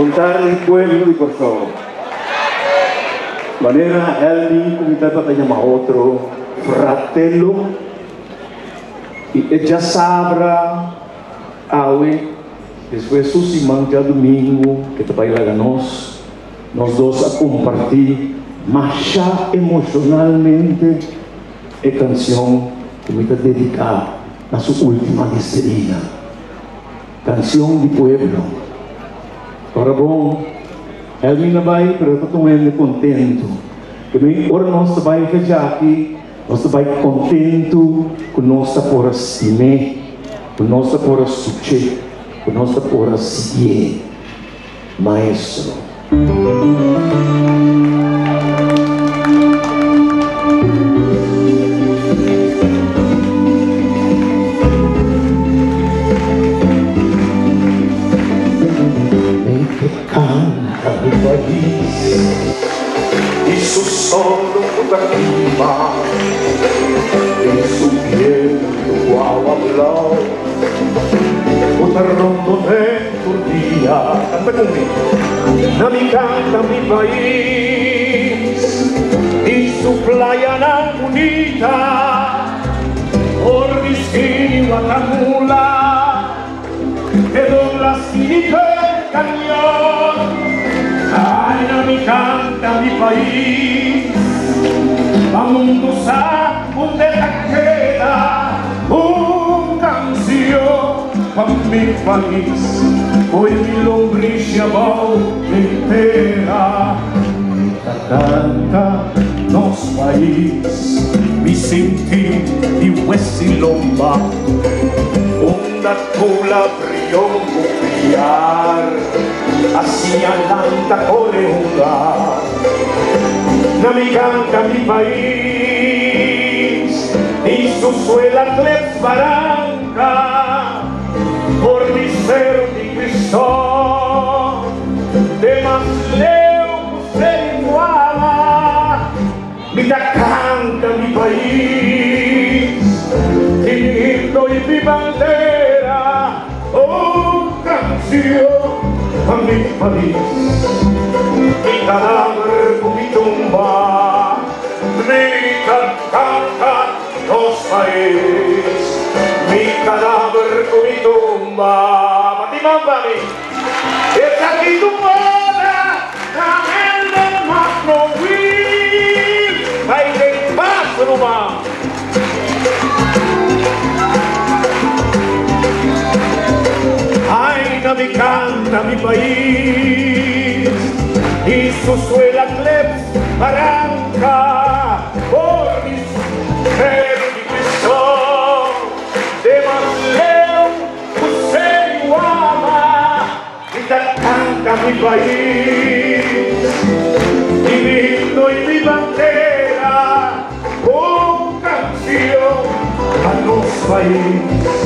Contarli pueblo minuti por favor. Manera Elni, comunità batalla maotro, fratello, e già sabra, awe, después Susi manca domingo, que te baila nos, nos dos a compartir, más ya emocionalmente, e canción que me está dedicada a su última despedida, canción de pueblo. Ora bom, Elmina vai, eu estou muito contento. Bem, ora nós vai fechar aqui, nós vai contento com nossa por assim, com nossa por sucesso, com nossa por seguir, maestro. canta il paese país y su solo arriba en su piel guau habló una rondonè turdia canta conmigo no me canta mi país y su playa la bonita por distinguir la camula e don si sinica cañón Ay, no mi canta mi país. Vamos a un de la queda Un canción para mi país. Hoy mi lombriz llamó entera Canta nos país. Mi senti di Wessi Lomba Una tula brilló brillar Assim alanta coreunga Na mi canta mi país Y su suela clef baranca Por mi ser di Cristo De más leo se iguala Mi canta mi país canción a mi país. Mi cadáver mi tumba Mi los país. Mi cadáver mi tumba Mati Es Me canta mi país. Y su suela clef arranca por mis de Marleo, José y Guama y canta mi país mi himno y mi bandera con canción a los países